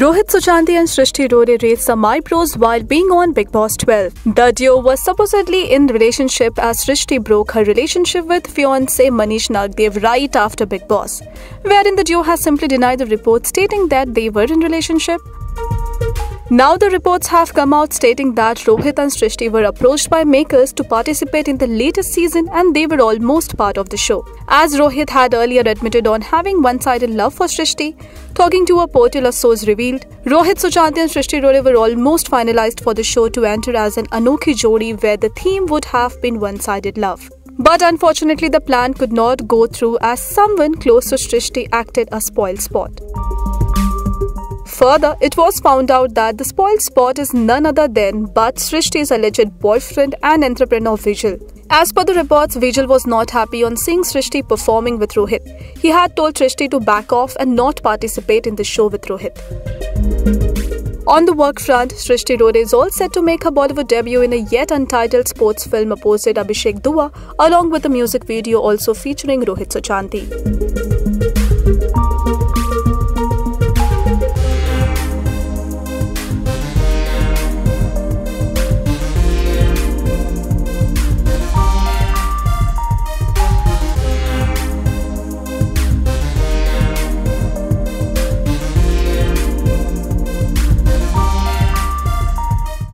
Rohit Suchanti and Srishty Rode raised some eyebrows while being on Bigg Boss 12. The duo was supposedly in relationship as Srishty broke her relationship with fiance Manish Nagdev right after Bigg Boss, wherein the duo has simply denied the report stating that they were in relationship. Now the reports have come out stating that Rohit and Srishty were approached by makers to participate in the latest season and they were almost part of the show. As Rohit had earlier admitted on having one-sided love for Srishty, talking to a portal of source revealed, Rohit Suchanti and Srishty Rode were almost finalized for the show to enter as an Anokhi Jodi where the theme would have been one-sided love. But unfortunately, the plan could not go through as someone close to Srishty acted a spoil sport. Further, it was found out that the spoiled spot is none other than but Srishty's alleged boyfriend and entrepreneur Vijal. As per the reports, Vijal was not happy on seeing Srishty performing with Rohit. He had told Srishty to back off and not participate in the show with Rohit. On the work front, Srishty Rode is all set to make her Bollywood debut in a yet untitled sports film opposite Abhishek Dua, along with a music video also featuring Rohit Suchanti.